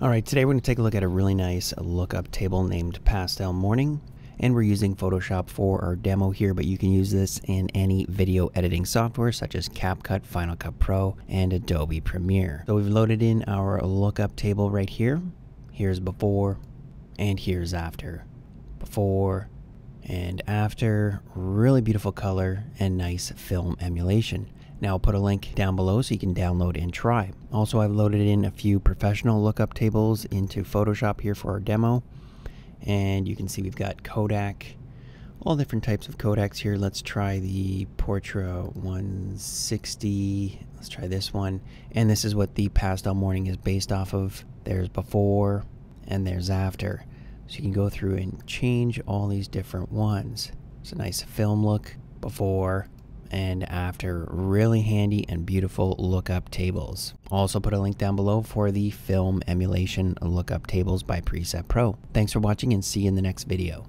All right, today we're going to take a look at a really nice lookup table named Pastel Morning. And we're using Photoshop for our demo here, but you can use this in any video editing software such as CapCut, Final Cut Pro, and Adobe Premiere. So we've loaded in our lookup table right here. Here's before, and here's after. Before and after, really beautiful color and nice film emulation. Now I'll put a link down below so you can download and try. Also I've loaded in a few professional lookup tables into Photoshop here for our demo. And you can see we've got Kodak, all different types of Kodaks here. Let's try the Portra 160. Let's try this one. And this is what the Pastel Morning is based off of. There's before and there's after. So you can go through and change all these different ones. It's a nice film look before and after really handy and beautiful lookup tables. Also put a link down below for the film emulation lookup tables by Preset Pro. Thanks for watching and see you in the next video.